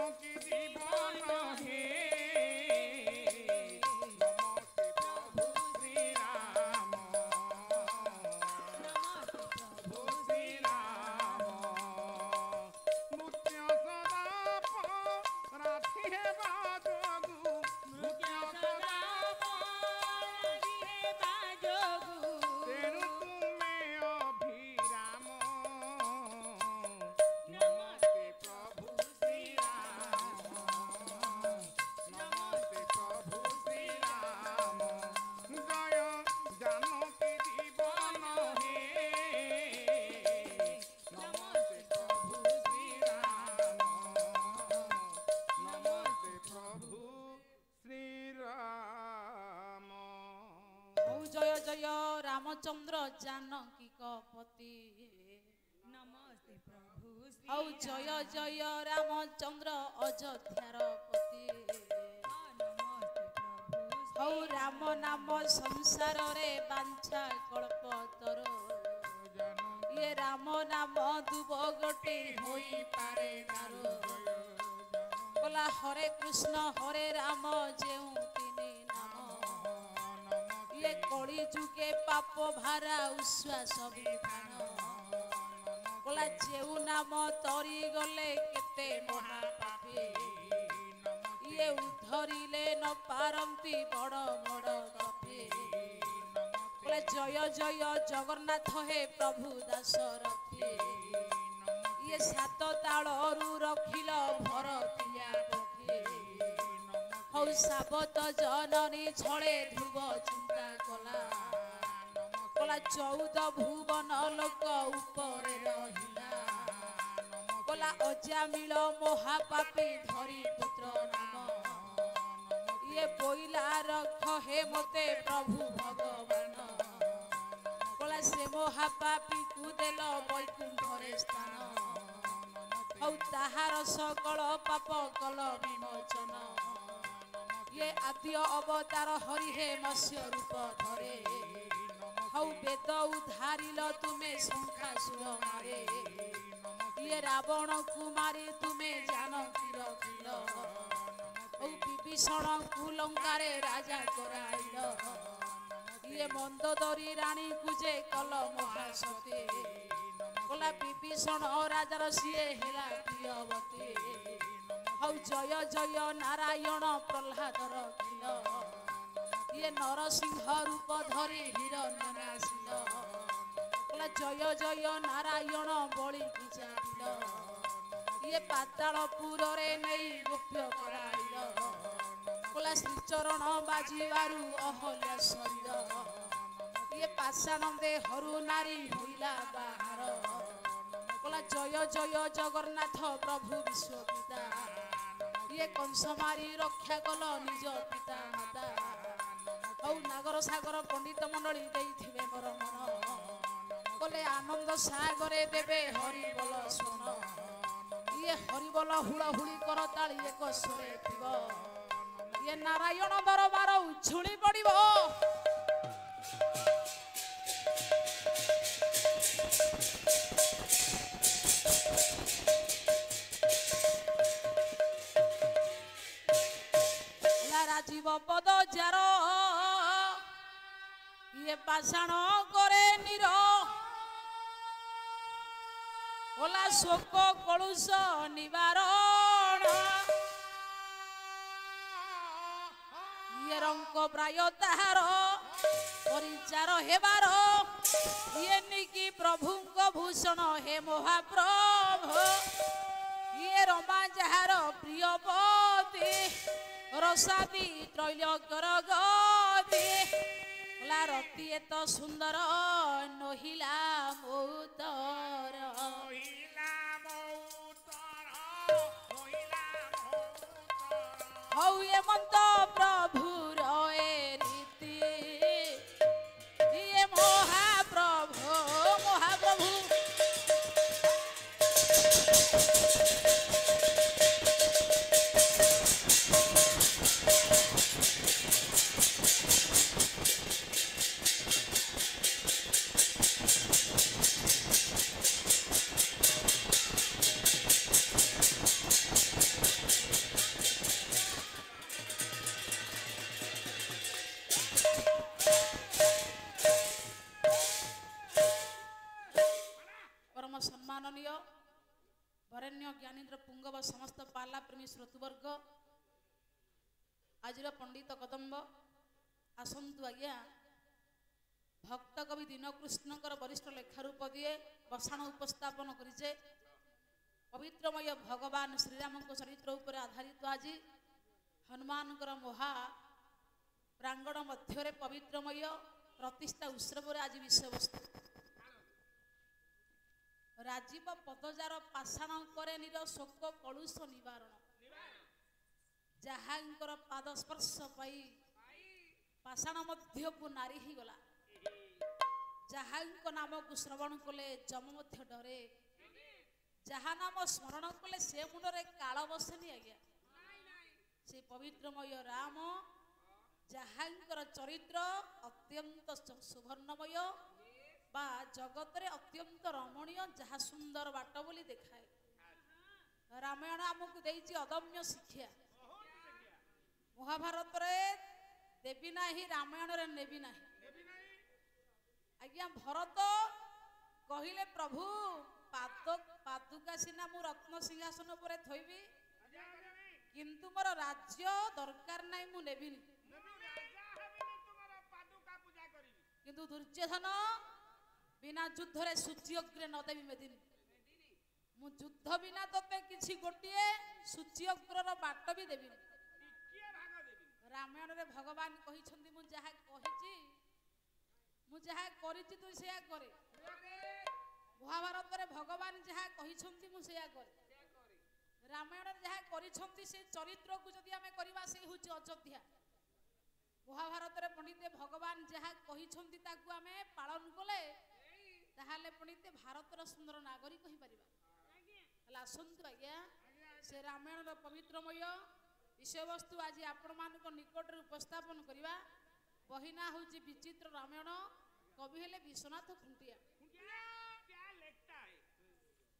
জানকী জীবন হে ରାମଚନ୍ଦ୍ର ଜାନକୀଙ୍କ ପତି। ନମସ୍ତେ ପ୍ରଭୁ ହଉ ଜୟ ଜୟ ରାମଚନ୍ଦ୍ର ଅଯୋଧ୍ୟାର ପତି। ହଉ ରାମ। ନାମ ସଂସାରରେ ବାଞ୍ଛା କଳ୍ପତର ଇଏ ରାମ ନାମ ଦୁବ ଗୋଟେ ହୋଇପାରେ ହରେ କୃଷ୍ଣ ହରେ ରାମ ଯେଉଁ କଳି ଯୁଗେ ପାପ ଭାରା ଉଶ୍ୱାସ ବିଧାନ। ବୋଲା ଯେଉଁ ନାମ ତରି ଗଲେ କେତେ ମହାପାପୀ। ଇଏ ଉଦ୍ଧରିଲେ ନ ପାରନ୍ତି ବଡ଼ ବଡ଼ କପି ବୋଲେ ଜୟ ଜୟ ଜଗନ୍ନାଥ ହେ ପ୍ରଭୁ ଦାସରଥୀ ଇଏ ସାତ ତାଳରୁ ରଖିଲ ଭରତିଆ ହଉ ସାବତ ଜନନୀ ଛଳେ ଧ୍ରୁବ ଚିନ୍ତା କଲା କଲା ଚଉଦ ଭୁବନ ଲୋକ ଉପରେ ରହିଲା କଲା ଅଜାମିଳ ମହାପାପୀ ଧରି ପୁତ୍ର ନାମ ଇଏ ବୋଇଲା ରଖ ହେ ମତେ ପ୍ରଭୁ ଭଗବାନ କଲା ସେ ମହାପାପୀକୁ ଦେଲ ବୈକୁଣ୍ଠରେ ସ୍ଥାନ ହଉ ତାହାର ସକଳ ପାପ କଲ ବିମୋଚନ ଇଏ ଆଦ୍ୟ ଅବତାର ହରି ହେ ମତ୍ସ୍ୟ ରୂପ ଧରେ হৌ বেদ উদ্ধারিল তুমে শঙ্খাসুর মারে ইয়ে রাবণকু মারে তুমে জানকীর কিল ও বিভীষণকু লঙ্কারে রাজা করাইল। ইয়ে মন্দদরী রানীকু যে কল মহাসতে। কলা বিভীষণ রাজার সিয়ে হেলা প্রিয়বতী হৌ জয় জয় নারায়ণ প্রহ্লাদর কিল ইয়ে নরসিংহ রূপ ধরে হিরণ্যাসিল জয় জয় নারায়ণ বলি বিচারিল ইয়ে পাতালপুরে নেই রূপ্য করাইল কলা শ্রীচরণ বাজিবারু অহল্যা শরীর ইয়ে পাশানন্দে হরু নারী হইলা বাহার কলা জয় জয় জগন্নাথ প্রভু বিশ্বপিতা ইয়ে কংস মারি রক্ষা কল নিজ পিতা মাতা ହଉ ନାଗର ସାଗର ପଣ୍ଡିତ ମଣ୍ଡଳୀ ଦେଇଥିବେ ମୋର ମନ। କଲେ ଆନନ୍ଦ ସାଗରେ ଦେବେ ହରିବଲ ଶୁଣ ଇଏ ହରିବଲ ହୁଳ ହୁଳି କର ତାଳି ଏକ ସ୍ୱରେ ଥିବ। ଇଏ ନାରାୟଣ ଦରବାର ଉଝୁଳି ପଡ଼ିବ। পাষাণ করে নির ওলা শোক কলুষ নিবারণ ইয়েরঙ্ক প্রায় তাহার পরিচার হেবার ইয়ে নিকি প্রভুঙ্ক ভূষণ হে মহাপ্রভ ইয়ে রমা যাহার প্রিয়পতি রসাদি ত্রৈলকর গতি রতি এত সুন্দর নহিলা মৌতর হউ এমন্ত প্রভু ଜ୍ଞାନୀନ୍ଦ୍ର ପୁଙ୍ଗବ ସମସ୍ତ ପାଲା ପ୍ରେମୀ ଶ୍ରୋତୁବର୍ଗ ଆଜିର ପଣ୍ଡିତ କଦମ୍ବ ଆସନ୍ତୁ ଆଜ୍ଞା। ଭକ୍ତ କବି ଦୀନକୃଷ୍ଣଙ୍କର ବରିଷ୍ଠ ଲେଖାରୂପ ଦିଏ ବସାଣ ଉପସ୍ଥାପନ କରିଛେ ପବିତ୍ରମୟ ଭଗବାନ ଶ୍ରୀରାମଙ୍କ ଚରିତ୍ର ଉପରେ ଆଧାରିତ ଆଜି ହନୁମାନଙ୍କର ମହା ପ୍ରାଙ୍ଗଣ ମଧ୍ୟରେ ପବିତ୍ରମୟ ପ୍ରତିଷ୍ଠା ଉତ୍ସବରେ ଆଜି ବିଷୟବସ୍ତୁ। ରାଜୀବ ପଦଜାର ପାଷାଣ କରେ ନିର ଶୋକ କଳୁଷ ନିବାରଣ। ଯାହାଙ୍କର ପାଦ ସ୍ପର୍ଶ ପାଇ ପାଷାଣ ମଧ୍ୟକୁ ନାରୀ ହେଇଗଲା। ଯାହାଙ୍କ ନାମକୁ ଶ୍ରବଣ କଲେ ଯମ ମଧ୍ୟ ଡରେ। ଯାହା ନାମ ସ୍ମରଣ କଲେ ସେ ମୁଣ୍ଡରେ କାଳ ବସେନି ଆଜ୍ଞା। ସେ ପବିତ୍ରମୟ ରାମ ଯାହାଙ୍କର ଚରିତ୍ର ଅତ୍ୟନ୍ତ ସୁବର୍ଣ୍ଣମୟ বা জগতরে অত্যন্ত রমণীয় যা সুন্দর বাট বলে দেখায় রামায়ণ আমাকে দিয়েছি অদম্য শিক্ষা মহাভারত দেবি না রামায়ণরে নেবি না আজ্ঞা ভরত কহিলে প্রভু পাদুকা সিনা মু রত্ন সিংহাসন উপরে থইবি কিন্তু মোর রাজ্য দরকার নাই মু নেবিনি কিন্তু দুর্যোধন ବିନା ଯୁଦ୍ଧରେ ସୂଚି ଅଗ୍ରେ ନ ଦେବି ମେଦିନି ମୁଁ ଯୁଦ୍ଧ ବିନା ତତେ କିଛି ଗୋଟିଏ ସୂଚି ଅଗ୍ରର ବାଟ ବି ଦେବିନି। ରାମାୟଣରେ ଭଗବାନ କହିଛନ୍ତି ମୁଁ ଯାହା କହିଛି ମୁଁ ଯାହା କରିଛି ତୁ ସେୟା କରେ। ମହାଭାରତରେ ଭଗବାନ ଯାହା କହିଛନ୍ତି ମୁଁ ସେୟା କରେ। ରାମାୟଣରେ ଯାହା କରିଛନ୍ତି ସେ ଚରିତ୍ରକୁ ଯଦି ଆମେ କରିବା ସେ ହେଉଛି ଅଯୋଧ୍ୟା। ମହାଭାରତରେ ପଣ୍ଡିତେ ଭଗବାନ ଯାହା କହିଛନ୍ତି ତାକୁ ଆମେ ପାଳନ କଲେ ତାହେଲେ ପଣ୍ଡିତେ ଭାରତର ସୁନ୍ଦର ନାଗରିକ ହେଇପାରିବା? ହେଲେ ଆସନ୍ତୁ ଆଜ୍ଞା ସେ ରାମାୟଣର ପବିତ୍ରମୟ ବିଷୟବସ୍ତୁ ଆଜି ଆପଣମାନଙ୍କ ନିକଟରେ ଉପସ୍ଥାପନ କରିବା। ବହି ନାଁ ହେଉଛି ବିଚିତ୍ର ରାମାୟଣ କବି ହେଲେ ବିଶ୍ୱନାଥ ଖୁଣ୍ଟିଆ।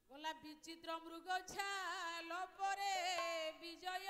ଗଲା ବିଚିତ୍ର ମୃଗ ଛାଲ ପରେ ବିଜୟ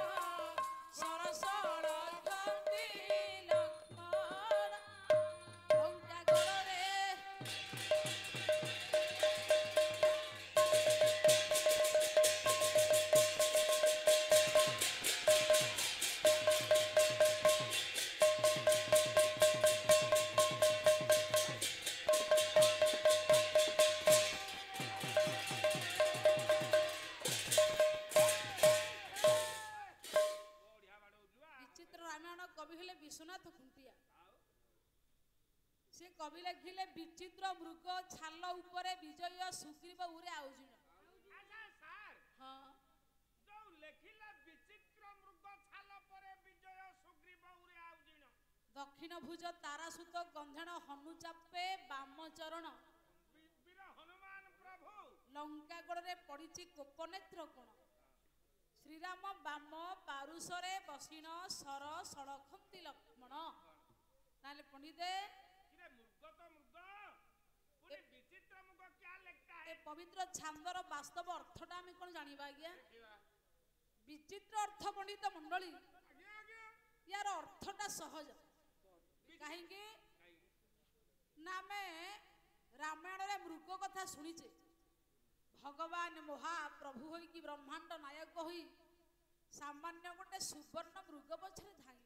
ସେ କବି ଲେଖିଲେ ବିଚିତ୍ର ମୃଗ ଛାଲ ଉପରେ ବିଜୟ ସୁଗ୍ରୀବ ଉରେ ଆଉଜିଣ। ଦକ୍ଷିଣ ଭୁଜ ତାରାସୁତ ଗନ୍ଧେଣ ହନୁ ଚାପେ ବାମ ଚରଣ ପ୍ରଭୁ। ଲଙ୍କାଗଡ଼ରେ ପଡ଼ିଛି କୋପନେତ୍ର କୋଣ। ଶ୍ରୀରାମ ବାମ ପାରୁଷରେ ବସିଣ ସର ସଳଖନ୍ତି ଲକ୍ଷ୍ମଣ। ତାହେଲେ ପଣ୍ଡିତେ पवित्र छांदर बास्तव अर्थटा आम कौन जानवा आज्ञा? विचित्र अर्थ पंडित मंडल यार अर्थटा सहज। कहीं रामायण मृग कथा शुणीचे भगवान महाप्रभु हो कि ब्रह्मांड नायक हो सामान्य गोटे सुवर्ण मृग पक्ष धाई